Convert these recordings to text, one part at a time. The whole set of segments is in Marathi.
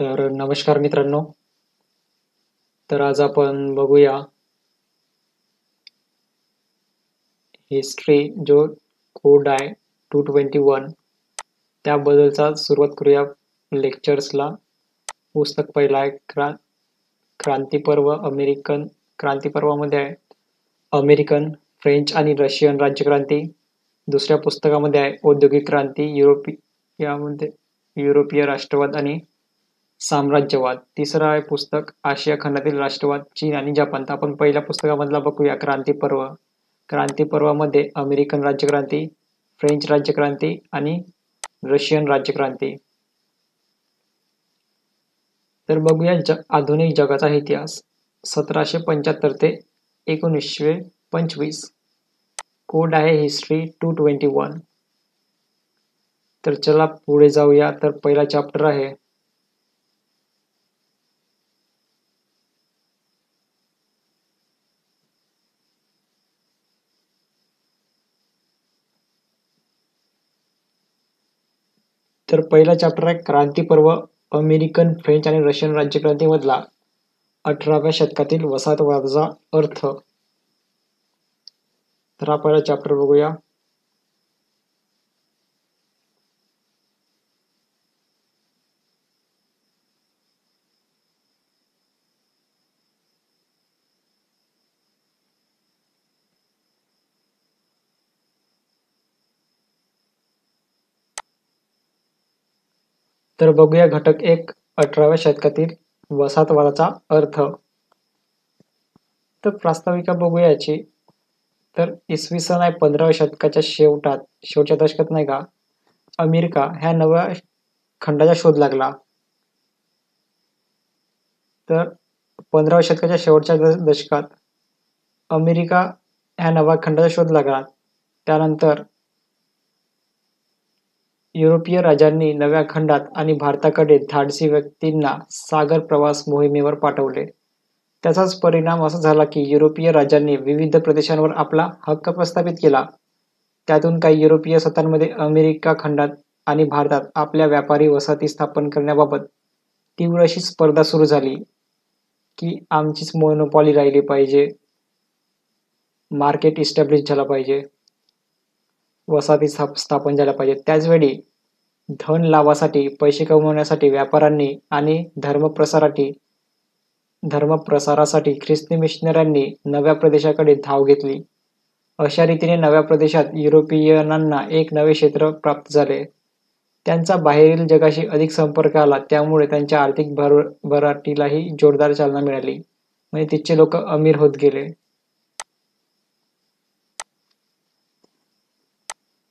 तर नमस्कार मित्रांनो. तर आज आपण बघूया हिस्ट्री जो कोड आहे टू ट्वेंटी वन त्याबद्दलचा सुरुवात करूया लेक्चर्सला पुस्तक पहिलं आहे क्रा क्रांतीपर्व अमेरिकन क्रांतीपर्वामध्ये आहे अमेरिकन फ्रेंच आणि रशियन राज्यक्रांती. दुसऱ्या पुस्तकामध्ये आहे औद्योगिक क्रांती युरोपियामध्ये युरोपीय राष्ट्रवाद आणि साम्राज्यवाद. तिसरं आहे पुस्तक आशिया खंडातील राष्ट्रवाद चीन आणि जपान. तर आपण पहिल्या पुस्तकामधला बघूया क्रांती पर्व. क्रांती पर्वामध्ये अमेरिकन राज्यक्रांती फ्रेंच राज्यक्रांती आणि रशियन राज्यक्रांती. तर बघूया ज आधुनिक जगाचा इतिहास. सतराशे पंच्याहत्तर ते एकोणीसशे पंचवीस. कोड आहे हिस्ट्री टू ट्वेंटी वन. तर चला पुढे जाऊया. तर पहिला चॅप्टर आहे. तर पहिला चॅप्टर आहे क्रांती पर्व अमेरिकन फ्रेंच आणि रशियन राज्यक्रांतीमधला अठराव्या शतकातील वसाहतवादाचा अर्थ. तर हा पहिला चॅप्टर बघूया. तर बघूया घटक एक अठराव्या शतकातील वसाहतवादाचा अर्थ. तर प्रास्ताविका बघूयाची तर इसवी सन आहे पंधराव्या शतकाच्या शेवटात शेवटच्या दशकात नाही का? अमेरिका ह्या नव्या खंडाचा शोध लागला. तर पंधराव्या शतकाच्या शेवटच्या दशकात अमेरिका ह्या नव्या खंडाचा शोध लागला. त्यानंतर युरोपीय राजांनी नव्या खंडात आणि भारताकडे धाडसी व्यक्तींना सागर प्रवास मोहिमेवर पाठवले. त्याचाच परिणाम असा झाला की युरोपीय राजांनी विविध प्रदेशांवर आपला हक्क प्रस्थापित केला. त्यातून काही युरोपीय सत्तांमध्ये अमेरिका खंडात आणि भारतात आपल्या व्यापारी वसाहती स्थापन करण्याबाबत तीव्र अशी स्पर्धा सुरू झाली की आमचीच मोनोपॉली राहिली पाहिजे. मार्केट इस्टॅब्लिश झाला पाहिजे. वसाहती स्थापन झाल्या पाहिजेत. त्याचवेळी धन लाभासाठी पैसे कमवण्यासाठी व्यापाऱ्यांनी आणि धर्मप्रसारासाठी धर्मप्रसारासाठी ख्रिस्ती मिशनऱ्यांनी नव्या प्रदेशाकडे धाव घेतली. अशा रीतीने नव्या प्रदेशात युरोपियनांना एक नवे क्षेत्र प्राप्त झाले. त्यांचा बाहेरील जगाशी अधिक संपर्क आला त्यामुळे त्यांच्या आर्थिक भर भराटीलाही जोरदार चालना मिळाली. म्हणजे तिथचे लोक अमीर होत गेले.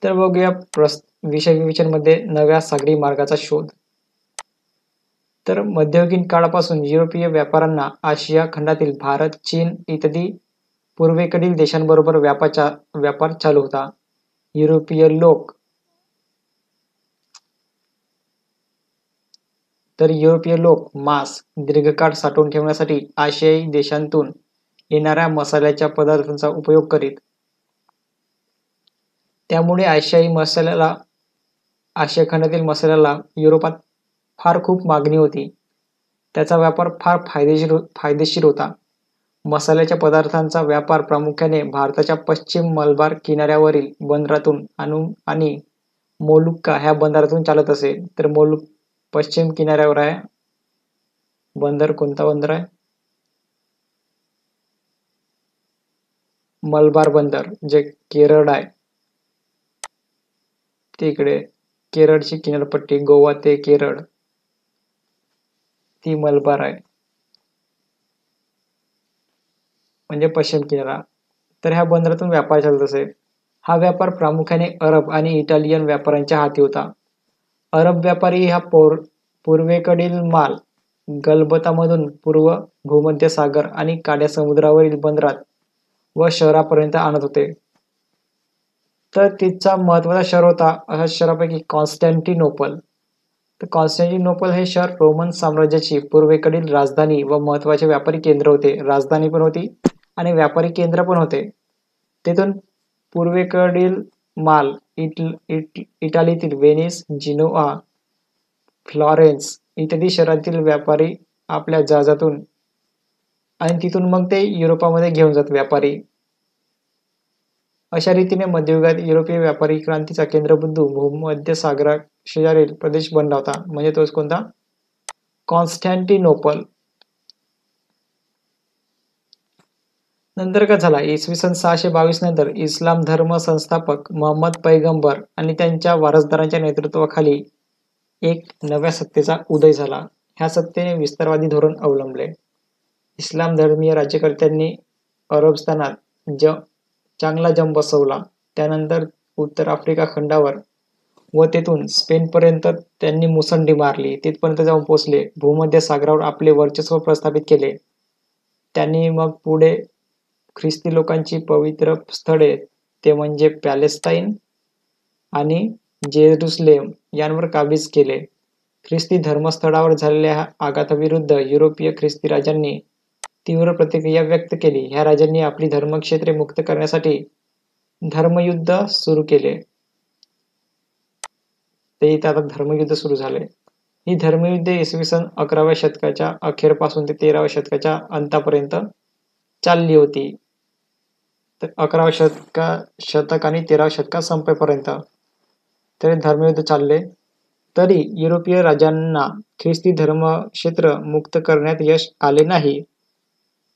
तर बघूया प्रस विषय विवेचनमध्ये नव्या सागरी मार्गाचा शोध. तर मध्ययुगीन काळापासून युरोपीय व्यापाऱ्यांना आशिया खंडातील भारत चीन इत्यादी पूर्वेकडील देशांबरोबर व्यापाचा व्यापार चालू होता. युरोपीय लोक तर युरोपीय लोक मांस दीर्घकाळ साठवून ठेवण्यासाठी आशियाई देशांतून येणाऱ्या मसाल्याच्या पदार्थांचा उपयोग करीत त्यामुळे आशियाई मसाल्याला आशिया खंडातील मसाल्याला युरोपात फार खूप मागणी होती. त्याचा व्यापार फार फायदेशीर फायदेशीर होता. मसाल्याच्या पदार्थांचा व्यापार प्रामुख्याने भारताच्या पश्चिम मलबार किनाऱ्यावरील बंदरातून आणून आणि मोलुक्का ह्या बंदरातून चालत असे तर मोलुक पश्चिम किनाऱ्यावर आहे. बंदर कोणता बंदर आहे? मलबार बंदर जे केरळ आहे. तिकडे केरळची किनारपट्टी गोवा ते केरळ. ती मलबार आहे. म्हणजे पश्चिम किनारा. तर ह्या बंदरातून व्यापार चालत असे. हा व्यापार प्रामुख्याने अरब आणि इटालियन व्यापाऱ्यांच्या हाती होता. अरब व्यापारी हा पौर पूर्वेकडील माल गलबतामधून पूर्व भूमध्य सागर आणि काड्या समुद्रावरील बंदरात व शहरापर्यंत आणत होते. तर तिचा महत्त्वाचा शहर होता अशा शहरापैकी कॉन्स्टँटिनोपल. तर कॉन्स्टँटिनोपल हे शहर रोमन साम्राज्याची पूर्वेकडील राजधानी व महत्त्वाचे व्यापारी केंद्र होते. राजधानी पण होती आणि व्यापारी केंद्र पण होते. तेथून पूर्वेकडील माल इट, इट, इटालीतील वेनिस जिनोआ फ्लॉरेन्स इत्यादी शहरातील व्यापारी आपल्या जहाजातून आणि तिथून मग ते युरोपामध्ये घेऊन जात व्यापारी. अशा रीतीने मध्ययुगात युरोपीय व्यापारी क्रांतीचा केंद्रबिंदू भूमध्य सागरा शेजारील प्रदेश बनला होता. म्हणजे तोच कोणता? कॉन्स्टॅन्टिनोपल नंतर काय झाला? इसवी सन सहाशे बावीस नंतर इस्लाम धर्म संस्थापक मोहम्मद पैगंबर आणि त्यांच्या वारसदारांच्या नेतृत्वाखाली एक नव्या सत्तेचा उदय झाला. ह्या सत्तेने विस्तारवादी धोरण अवलंबले. इस्लाम धर्मीय राज्यकर्त्यांनी अरबस्थानात ज चांगला जम बसवला. त्यानंतर उत्तर आफ्रिका खंडावर व तेथून स्पेनपर्यंत त्यांनी मुसंडी मारली. तिथपर्यंत जाऊन पोचले भूमध्य सागरावर आपले वर्चस्व प्रस्थापित केले. त्यांनी मग पुढे ख्रिस्ती लोकांची पवित्र स्थळे ते म्हणजे पॅलेस्टाईन आणि जेरुसलेम यांवर काबीज केले. ख्रिस्ती धर्मस्थळावर झालेल्या आघाताविरुद्ध युरोपीय ख्रिस्ती राजांनी तीव्र प्रतिक्रिया व्यक्त केली. ह्या राजांनी आपली धर्मक्षेत्रे मुक्त करण्यासाठी धर्मयुद्ध सुरू केले. ते इथे आता धर्मयुद्ध सुरू झाले ही धर्मयुद्ध इसवी सन अकराव्या शतकाच्या अखेरपासून ते तेराव्या शतकाच्या अंतापर्यंत चालली होती. तर अकराव्या शतका शतक आणि तेराव्या शतका संपेपर्यंत तरी धर्मयुद्ध चालले. तरी युरोपीय राजांना ख्रिस्ती धर्मक्षेत्र मुक्त करण्यात यश आले नाही.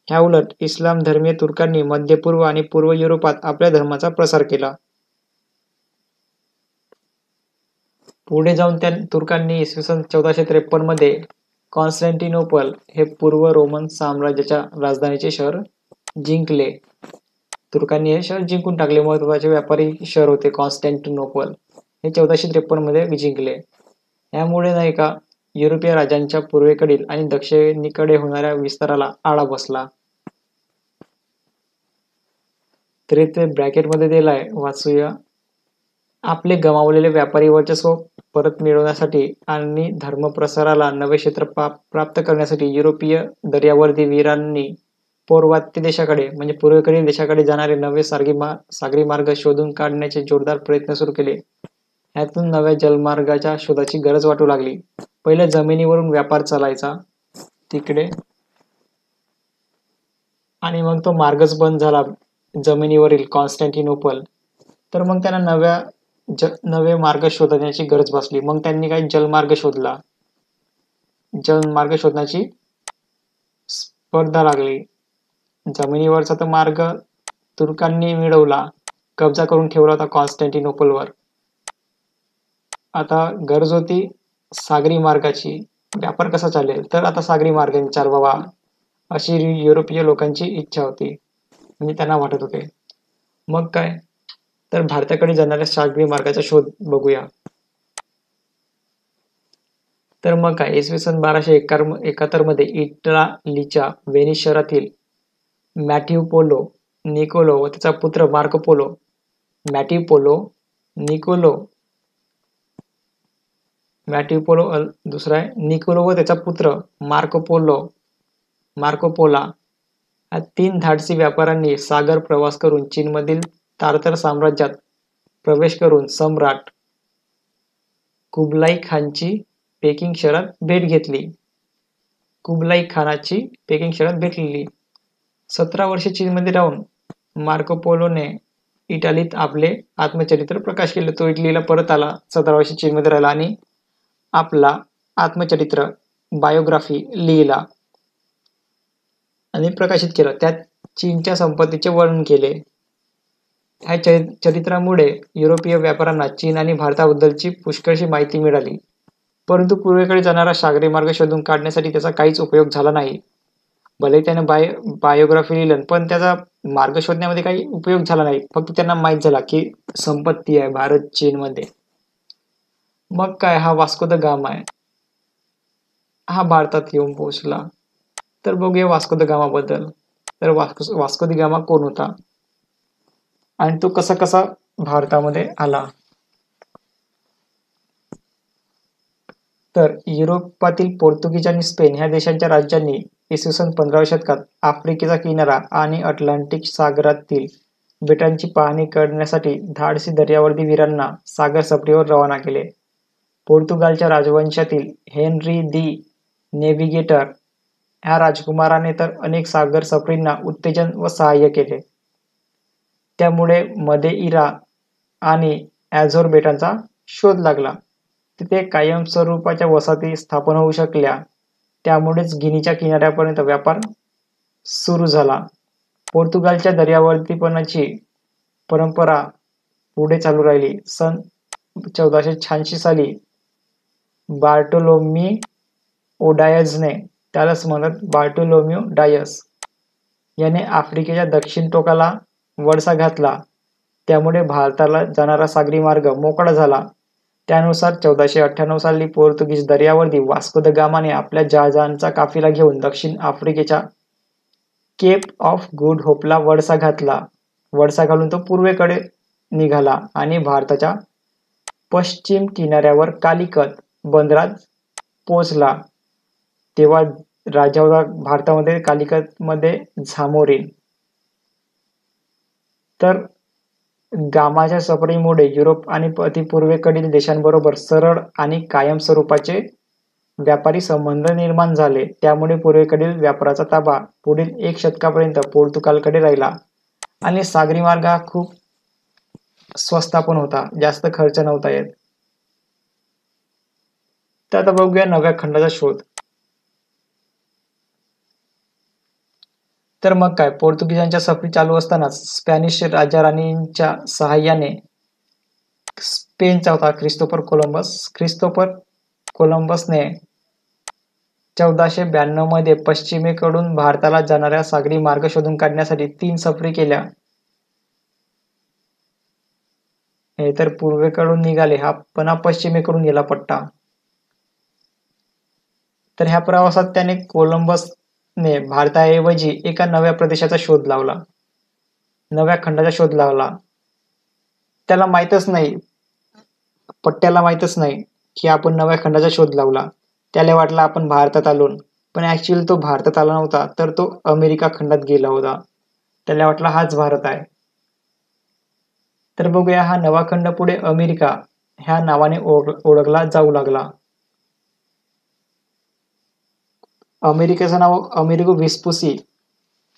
ह्या उलट इस्लाम धर्मीय तुर्कांनी मध्यपूर्व आणि पूर्व युरोपात आपल्या धर्माचा प्रसार केला. पुढे जाऊन त्या तुर्कांनी इसवी सन चौदाशे त्रेपन्नमध्ये कॉन्स्टँटिनोपल हे पूर्व रोमन साम्राज्याच्या राजधानीचे शहर जिंकले. तुर्कांनी हे शहर जिंकून टाकले. महत्त्वाचे व्यापारी शहर होते कॉन्स्टँटिनोपल हे चौदाशे त्रेपन्नमध्ये जिंकले. यामुळे नाही का युरोपीय राजांच्या पूर्वेकडील आणि दक्षिणेकडे होणाऱ्या विस्ताराला आळा बसला. तरी ते ब्रॅकेटमध्ये दिलाय वाचूया. आपले गमावलेले व्यापारी वर्चस्व परत मिळवण्यासाठी आणि धर्मप्रसाराला नवे क्षेत्र प्राप्त करण्यासाठी युरोपीय दर्यावर्दी वीरांनी पौर्वात्य देशाकडे म्हणजे पूर्वेकडील देशाकडे जाणारे नवे सारगी सागरी मार्ग शोधून काढण्याचे जोरदार प्रयत्न सुरू केले. ह्यातून नव्या जलमार्गाच्या शोधाची गरज वाटू लागली. पहिले जमिनीवरून व्यापार चालायचा तिकडे. आणि मग तो मार्गच बंद झाला जमिनीवरील कॉन्स्टँटिनोपल. तर मग त्यांना नव्या ज नवे मार्ग शोधण्याची गरज भासली. मग त्यांनी काही जलमार्ग शोधला. जलमार्ग शोधण्याची स्पर्धा लागली. जमिनीवरचा तर मार्ग तुर्कांनी मिळवला. कब्जा करून ठेवला होता कॉन्स्टँटिनोपलवर. आता गरज होती सागरी मार्गाची व्यापार कसा चालेल? तर आता सागरी मार्गाने चालवावा अशी युरोपीय लोकांची इच्छा होती. म्हणजे त्यांना वाटत होते. मग काय? तर भारताकडे जाणाऱ्या सागरी मार्गाचा शोध बघूया. तर मग काय? इसवी सन बाराशे एकाहत्तरमध्ये इटलीच्या वेनिस शहरातील मॅटिव पोलो निकोलो व त्याचा पुत्र मार्को पोलो मॅटिव पोलो निकोलो मॅटिपोलो अल दुसरा आहे निकोलो व त्याचा पुत्र मार्कोपोलो मार्कोपोला या तीन धाडसी व्यापाऱ्यांनी सागर प्रवास करून चीनमधील तारतर साम्राज्यात प्रवेश करून सम्राट कुबलाई खानची पेकिंग शहरात भेट घेतली. कुबलाई खानाची पेकिंग शहरात भेटलेली सतरा वर्षे चीनमध्ये राहून मार्कोपोलोने इटालीत आपले आत्मचरित्र प्रकाश केले. तो इटलीला परत आला. सतरा वर्षे चीनमध्ये राहिला आणि आपला आत्मचरित्र बायोग्राफी लिहिला आणि प्रकाशित केलं. त्यात चीनच्या संपत्तीचे वर्णन केले. ह्या चरित्रामुळे युरोपीय व्यापाऱ्यांना चीन आणि भारताबद्दलची पुष्कळशी माहिती मिळाली. परंतु पूर्वेकडे जाणारा सागरी मार्ग शोधून काढण्यासाठी त्याचा काहीच उपयोग झाला नाही. भले त्याने बाय बायोग्राफी लिहिलं पण त्याचा मार्ग शोधण्यामध्ये काही उपयोग झाला नाही. फक्त त्यांना माहीत झाला की संपत्ती आहे भारत चीनमध्ये मग काय हा वास्को द गामा आहे. हा भारतात येऊन पोहोचला. तर बघूया वास्को द गामाबद्दल तर वास्को वास्को द गामा कोण होता? आणि तो कसा कसा भारतामध्ये आला? तर युरोपातील पोर्तुगीज आणि स्पेन ह्या देशांच्या राज्यांनी इसवी सन पंधराव्या शतकात आफ्रिकेचा किनारा आणि अटलांटिक सागरातील बेटांची पाहणी करण्यासाठी धाडसी दर्यावर्दी वीरांना सागर सफरीवर रवाना केले. पोर्तुगालच्या राजवंशातील हेनरी दी नेव्हिगेटर ह्या राजकुमाराने तर अनेक सागर सफरींना उत्तेजन व सहाय्य केले. त्यामुळे मदेइरा आणि ॲझोर बेटांचा शोध लागला. तिथे कायमस्वरूपाच्या वसाहती स्थापन होऊ शकल्या. त्यामुळेच गिनीच्या किनाऱ्यापर्यंत व्यापार सुरू झाला. पोर्तुगालच्या दर्यावर्तीपणाची परंपरा पुढे चालू राहिली. सन चौदाशे शहाऐंशी साली बार्टोलोमी ओडायजने त्यालाच म्हणत बार्टोलोम्यू डायस. याने आफ्रिकेच्या दक्षिण टोकाला वळसा घातला. त्यामुळे भारताला जाणारा सागरी मार्ग मोकळा झाला. त्यानुसार चौदाशे अठ्ठ्याण्णव साली पोर्तुगीज दर्यावरती वास्को द गामाने आपल्या जहाजांचा काफिला घेऊन दक्षिण आफ्रिकेच्या केप ऑफ गुड होपला वळसा घातला. वळसा घालून तो पूर्वेकडे निघाला आणि भारताच्या पश्चिम किनाऱ्यावर कालिकत बंदरात पोचला तेव्हा राजा होता भारतामध्ये कालिकतमध्ये झामोरीन तर गामाच्या सफरीमुळे युरोप आणि अतिपूर्वेकडील देशांबरोबर सरळ आणि कायम स्वरूपाचे व्यापारी संबंध निर्माण झाले. त्यामुळे पूर्वेकडील व्यापाराचा ताबा पुढील एक शतकापर्यंत पोर्तुगालकडे राहिला आणि सागरी मार्ग हा खूप स्वस्ता पण होता. जास्त खर्च नव्हता येत. तर आता बघूया नव्या खंडाचा शोध. तर मग काय? पोर्तुगीजांच्या सफरी चालू असतानाच स्पॅनिश राजा राणींच्या सहाय्याने स्पेनचा होता क्रिस्तोफर कोलंबस. क्रिस्तोफर कोलंबसने चौदाशे ब्याण्णवमध्ये पश्चिमेकडून भारताला जाणाऱ्या सागरी मार्ग शोधून काढण्यासाठी तीन सफरी केल्या. हे तर पूर्वेकडून निघाले हा पुन्हा पश्चिमेकडून गेला पट्टा. तर ह्या प्रवासात त्याने कोलंबसने भारताऐवजी एका नव्या प्रदेशाचा शोध लावला. नव्या खंडाचा शोध लावला. त्याला माहीतच नाही पट्ट्याला माहीतच नाही की आपण नव्या खंडाचा शोध लावला. त्याला वाटलं आपण भारतात आलो पण ऍक्च्युअली तो भारतात आला नव्हता तर तो अमेरिका खंडात गेला होता. त्याला वाटला हाच भारत आहे. तर बघूया हा नवा खंड पुढे अमेरिका ह्या नावाने ओळखला जाऊ लागला. अमेरिकेचं नाव अमेरिको विस्पुसी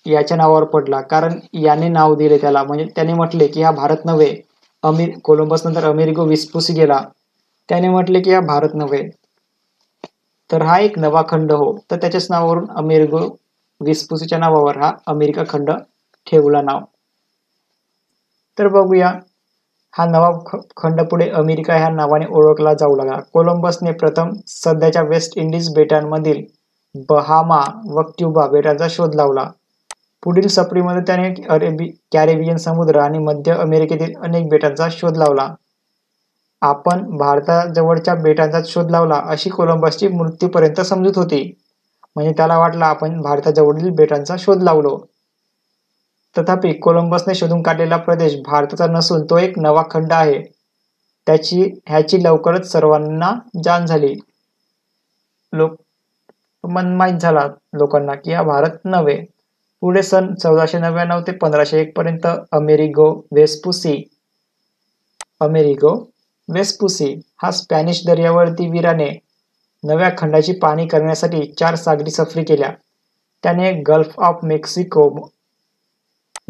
याच्या नावावर पडला. कारण याने नाव दिले त्याला. म्हणजे त्याने म्हटले की हा भारत नव्हे. अमेर कोलंबस नंतर अमेरिको विस्पुसी गेला. त्याने म्हटले की हा भारत नव्हे. तर हा एक नवा खंड हो. तर त्याच्याच नावावरून अमेरिको विस्पुसीच्या नावावर हा अमेरिका खंड ठेवला नाव. तर बघूया. हा नवा खंड पुढे अमेरिका ह्या नावाने ओळखला जाऊ लागला. कोलंबसने प्रथम सध्याच्या वेस्ट इंडिज बेटांमधील बहामा व क्युबा बेटांचा शोध लावला. पुढील सप्रीमध्ये त्याने अरेबी कॅरेबियन समुद्र आणि मध्य अमेरिकेतील अनेक बेटांचा शोध लावला. आपण भारताजवळच्या बेटांचा शोध लावला अशी कोलंबसची मृत्यूपर्यंत समजूत होती. म्हणजे त्याला वाटलं आपण भारताजवळील बेटांचा शोध लावलो. तथापि कोलंबसने शोधून काढलेला प्रदेश भारताचा नसून तो एक नवा खंड आहे. त्याची ह्याची लवकरच सर्वांना जाण झाली. लोक मनमाईत झाला लोकांना की हा भारत नव्हे. पुढे सन चौदाशे नव्याण्णव ते पंधराशे एक पर्यंत अमेरिगो वेस्पुसी अमेरिगो वेस्पुसी हा स्पॅनिश दर्यावरती वीराने नव्या खंडाची पाणी करण्यासाठी चार सागरी सफरी केल्या. त्याने Gulf of Mexico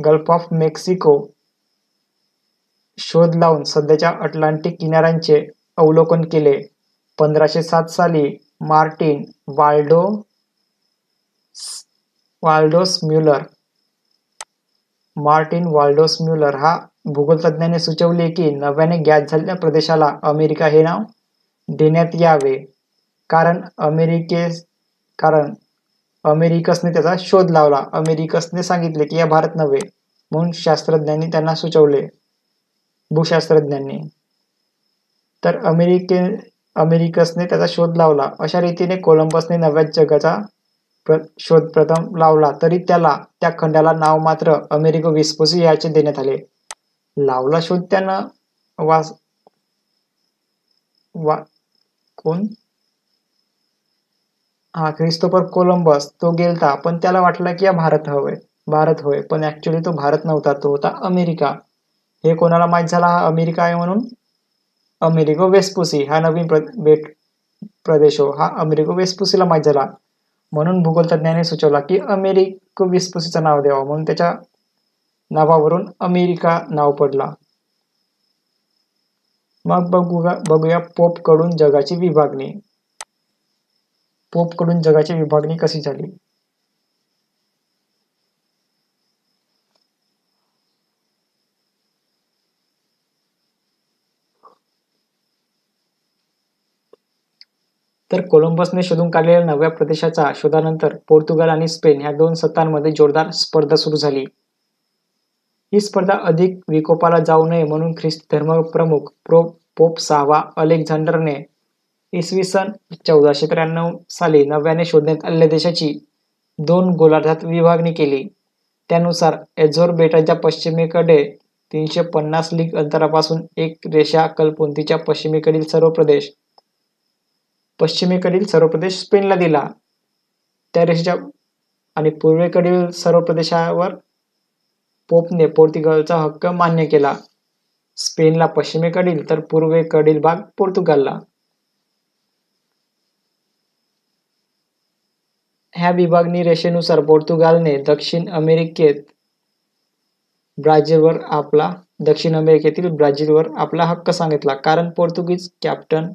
Gulf of Mexico शोध लावून सध्याच्या अटलांटिक किनाऱ्यांचे अवलोकन केले. पंधराशे सात साली Martin Waldo Waldos Muller. Martin Waldos Muller हा भूगोलतज्ञाने सुचवले की नव्याने गॅस झालेल्या प्रदेशाला अमेरिका हे नाव देण्यात यावे. कारण अमेरिके कारण अमेरिकसने त्याचा शोध लावला. अमेरिकसने सांगितले की या भारत नव्हे म्हणून शास्त्रज्ञांनी त्यांना सुचवले. भूशास्त्रज्ञांनी. तर अमेरिके अमेरिकसने त्याचा शोध लावला. अशा रीतीने कोलंबसने नव्या जगाचा प्र शोध प्रथम लावला तरी त्याला त्या खंडाला नाव मात्र अमेरिको विस्पोसी याचे देण्यात आले. लावला शोध त्यानं वास वा कोण? हा क्रिस्तोफर कोलंबस. तो गेलता पण त्याला वाटला की हा भारत हवंय भारत होय. पण ऍक्च्युली तो भारत नव्हता तो होता अमेरिका. हे कोणाला माहीत झाला? हा अमेरिका आहे म्हणून अमेरिको वेस्पुसी हा नवीन प्र बेट प्रदेश हो. हा अमेरिको वेस्पुसीला माहीत झाला. म्हणून भूगोलतज्ञाने सुचवला की अमेरिको वेस्पुसीचं नाव द्यावं. म्हणून त्याच्या नावावरून अमेरिका नाव पडला. मग बघूया बघूया पोपकडून जगाची विभागणी. पोपकडून जगाची विभागणी कशी झाली? तर कोलंबसने शोधून काढलेल्या नव्या प्रदेशाच्या शोधानंतर पोर्तुगाल आणि स्पेन ह्या दोन सत्तांमध्ये जोरदार स्पर्धा सुरू झाली. ही स्पर्धा अधिक विकोपाला जाऊ नये म्हणून ख्रिस्त धर्मप्रमुख प्रो पोप सहावा अलेक्झांडरने इसवी सन चौदाशे त्र्याण्णव साली नव्याने शोधण्यात आलेल्या देशाची दोन गोलार्धात विभागणी केली. त्यानुसार एझोर बेटाच्या पश्चिमेकडे तीनशे पन्नास लीग अंतरापासून एक रेषा कलपुंतीच्या पश्चिमेकडील सर्व प्रदेश पश्चिमेकडील सर्व प्रदेश स्पेनला दिला. त्या रेषेच्या आणि पूर्वेकडील सर्व प्रदेशावर पोपने पोर्तुगालचा हक्क मान्य केला. स्पेनला पश्चिमेकडील तर पूर्वेकडील भाग पोर्तुगालला. ह्या विभागणी रेषेनुसार पोर्तुगालने दक्षिण अमेरिकेत ब्राझीलवर आपला दक्षिण अमेरिकेतील ब्राझीलवर आपला हक्क सांगितला. कारण पोर्तुगीज कॅप्टन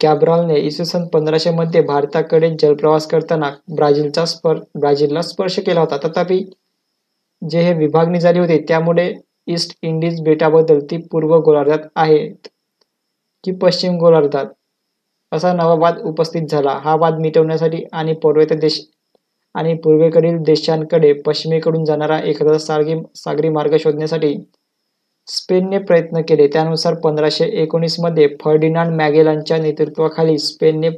कॅब्रॉलने इसवी सन पंधराशे मध्ये भारताकडे जलप्रवास करताना ब्राझीलचा स्पर ब्राझीलला स्पर्श केला होता. तथापि जे हे विभागणी झाली होती त्यामुळे ईस्ट इंडिज बेटाबद्दल ती पूर्व गोलार्धात आहे की पश्चिम गोलार्धात असा नवा वाद उपस्थित झाला. हा वाद मिटवण्यासाठी आणि पूर्वेतर देश आणि पूर्वेकडील देशांकडे पश्चिमेकडून जाणारा एखादा सागरी सागरी मार्ग शोधण्यासाठी स्पेनने प्रयत्न केले. त्यानुसार पंधराशे एकोणीसमध्ये फर्डिनांड मॅगेलांच्या नेतृत्वाखाली स्पेनने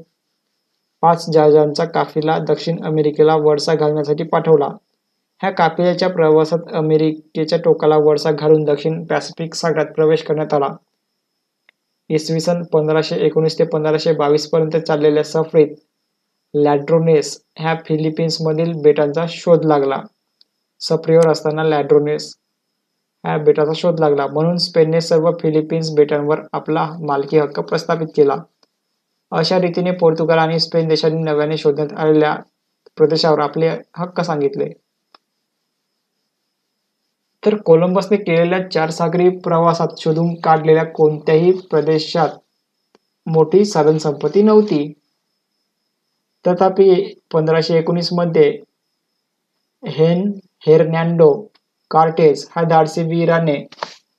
पाच जहाजांचा काफिला दक्षिण अमेरिकेला वळसा घालण्यासाठी पाठवला. ह्या काफिल्याच्या प्रवासात अमेरिकेच्या टोकाला वळसा घालून दक्षिण पॅसिफिक सागरात प्रवेश करण्यात आला. इसवी सन पंधराशे एकोणीस ते पंधराशे बावीस पर्यंत चाललेल्या सफरीत लॅड्रोनेस ह्या फिलिपिन्समधील बेटांचा शोध लागला. सफरीवर असताना लॅड्रोनेस ह्या बेटाचा शोध लागला. म्हणून स्पेनने सर्व फिलिपिन्स बेटांवर आपला मालकी हक्क प्रस्थापित केला. अशा रीतीने पोर्तुगाल आणि स्पेन देशांनी नव्याने शोधण्यात आलेल्या प्रदेशावर आपले हक्क सांगितले. तर कोलंबसने केलेल्या चार सागरी प्रवासात शोधून काढलेल्या कोणत्याही प्रदेशात मोठी साधनसंपत्ती नव्हती. तथापि पंधराशे एकोणीसमध्ये हेन हेरनॅन्डो कार्टेज हा धाडसी वीराने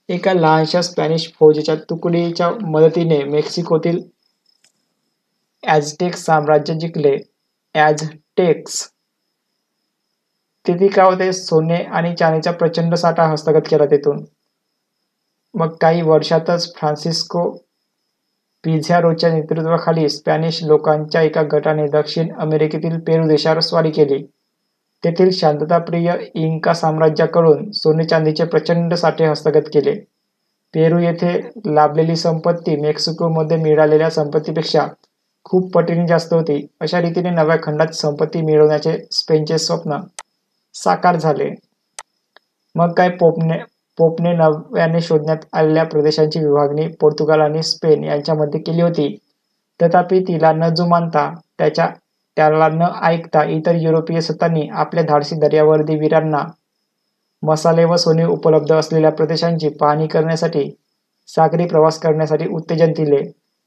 एका लहानशा स्पॅनिश फौजेच्या तुकडीच्या मदतीने मेक्सिकोतील ॲझटेक साम्राज्य जिंकले. ॲझटेक्स तिथे काय होते सोने आणि चांदीचा प्रचंड साठा हस्तगत केला तिथून. मग काही वर्षातच फ्रान्सिस्को पिझ्यारोच्या नेतृत्वाखाली स्पॅनिश लोकांच्या एका गटाने दक्षिण अमेरिकेतील पेरू देशावर स्वारी केली. तेथील शांतताप्रिय इंका साम्राज्याकडून सोने चांदीचे प्रचंड साठे हस्तगत केले. पेरू येथे लाभलेली संपत्ती मेक्सिकोमध्ये मिळालेल्या संपत्तीपेक्षा खूप पटीने जास्त होती. अशा रीतीने नव्या खंडात संपत्ती मिळवण्याचे स्पेनचे स्वप्न साकार झाले. मग काय पोपने पोपने नव्याने शोधण्यात आलेल्या प्रदेशांची विभागणी पोर्तुगाल आणि स्पेन यांच्यामध्ये केली होती. तथापि तिला न जुमानता त्याच्या त्याला न ऐकता इतर युरोपीय सत्तांनी आपल्या धाडसी दर्यावर्दी वीरांना मसाले व सोने उपलब्ध असलेल्या प्रदेशांची पाहणी करण्यासाठी सागरी प्रवास करण्यासाठी उत्तेजन दिले.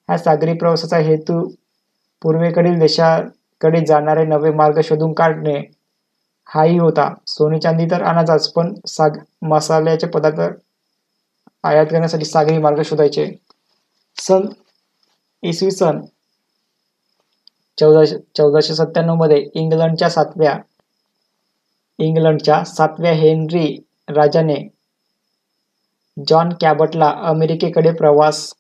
ह्या सागरी प्रवासाचा हेतू पूर्वेकडील देशाकडे जाणारे नवे मार्ग शोधून काढणे हाही होता. सोने चांदी तर आणायचाच पण साग मसाल्याचे पदार्थ आयात करण्यासाठी सागरी मार्ग शोधायचे. सन इसवी सन चौदाशे चौदाशे सत्त्याण्णवमध्ये इंग्लंडच्या सातव्या इंग्लंडच्या सातव्या हेनरी राजाने जॉन कॅबटला अमेरिकेकडे प्रवास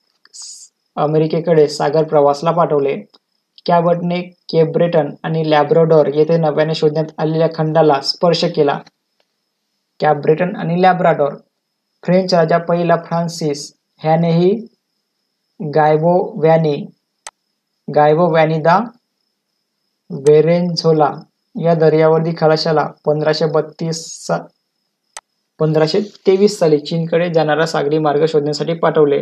अमेरिकेकडे सागर प्रवासला पाठवले. कॅबटने केब्रेटन आणि लॅब्राडोर येथे नव्याने शोधण्यात आलेल्या खंडाला स्पर्श केला. कॅब्रेटन आणि लॅब्राडोर फ्रेंच राजा पहिला फ्रान्सिस ह्यानेही गायबो व्हॅनी गायबो व्हॅनी दा वेरेन्झोला या दर्यावर्दी खलाशाला पंधराशे बत्तीस पंधराशे तेवीस साली चीनकडे जाणारा सागरी मार्ग शोधण्यासाठी पाठवले.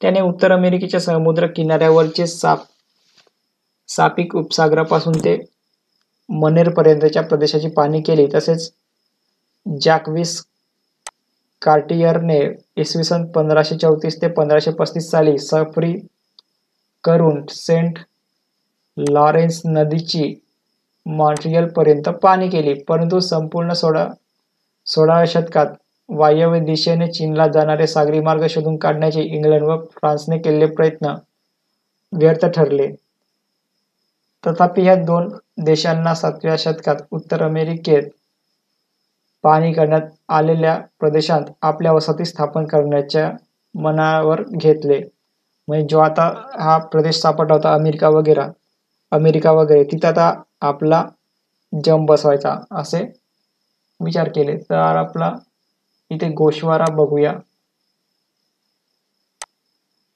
त्याने उत्तर अमेरिकेच्या समुद्र किनाऱ्यावरचे साप सापिक उपसागरापासून ते मनेरपर्यंतच्या प्रदेशाची पाहणी केली. तसेच जॅकविस कार्टियरने इसवी सन पंधराशे चौतीस ते पंधराशे पस्तीस साली सफरी करून सेंट लॉरेन्स नदीची पर्यंत पाणी केली परंतु संपूर्ण सोळा सोळाव्या शतकात वायव्य दिशेने चीनला जाणारे सागरी मार्ग शोधून काढण्याचे इंग्लंड व फ्रान्सने केलेले प्रयत्न व्यर्थ ठरले. तथापि ह्या दोन देशांना सातव्या शतकात उत्तर अमेरिकेत पाणी करण्यात आलेल्या प्रदेशात आपल्या वसाहती स्थापन करण्याच्या मनावर घेतले. म्हणजे जो आता हा प्रदेश सापडला होता अमेरिका वगैरे अमेरिका वगैरे तिथं आता आपला जम बसवायचा असे विचार केले. तर आपला इथे गोशवारा बघूया.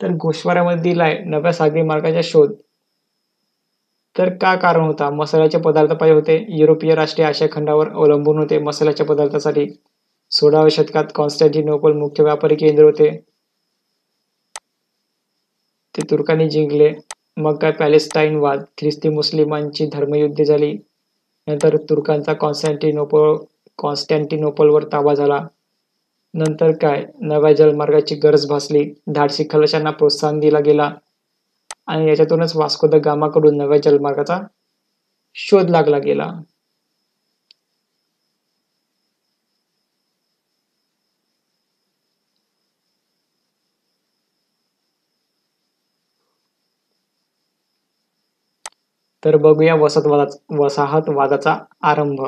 तर गोशवाऱ्यामध्ये दिलाय नव्या सागरी मार्गाचा शोध. तर का कारण होता? मसाल्याचे पदार्थ पाहिजे होते. युरोपीय राष्ट्रीय आशिया खंडावर अवलंबून होते. मसाल्याच्या पदार्थासाठी सोळाव्या शतकात कॉन्स्टॅन्टिनोपल मुख्य व्यापारी केंद्र होते. ते तुर्कांनी जिंकले. मग काय पॅलेस्टाईन वाद ख्रिस्ती मुस्लिमांची धर्मयुद्ध झाली. नंतर तुर्कांचा कॉन्स्टॅन्टिनोपोल कॉन्स्टॅन्टिनोपलवर ताबा झाला. नंतर काय? नव्या जलमार्गाची गरज भासली. धाडसी खलशांना प्रोत्साहन दिला गेला. आणि याच्यातूनच वास्को द गामाकडून नव्या जलमार्गाचा शोध लागला गेला. तर बघूया वसाहतवादा वसाहतवादाचा आरंभ.